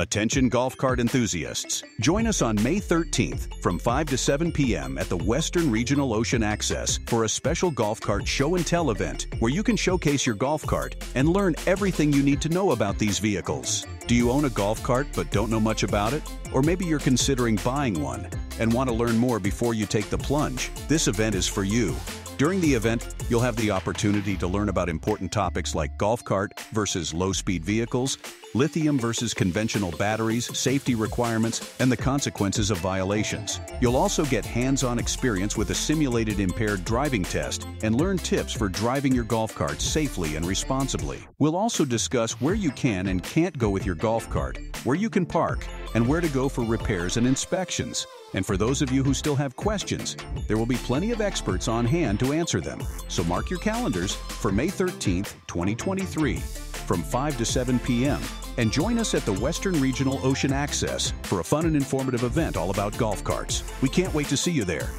Attention golf cart enthusiasts. Join us on May 13th from 5 to 7 p.m. at the Western Regional Ocean Access for a special golf cart show and tell event where you can showcase your golf cart and learn everything you need to know about these vehicles. Do you own a golf cart but don't know much about it? Or maybe you're considering buying one and want to learn more before you take the plunge? This event is for you. During the event, you'll have the opportunity to learn about important topics like golf cart versus low speed vehicles, lithium versus conventional batteries, safety requirements, and the consequences of violations. You'll also get hands on experience with a simulated impaired driving test and learn tips for driving your golf cart safely and responsibly. We'll also discuss where you can and can't go with your golf cart, where you can park, and where to go for repairs and inspections. And for those of you who still have questions, there will be plenty of experts on hand to answer them. So mark your calendars for May 13th, 2023, from 5 to 7 p.m. And join us at the Western Regional Ocean Access for a fun and informative event all about golf carts. We can't wait to see you there.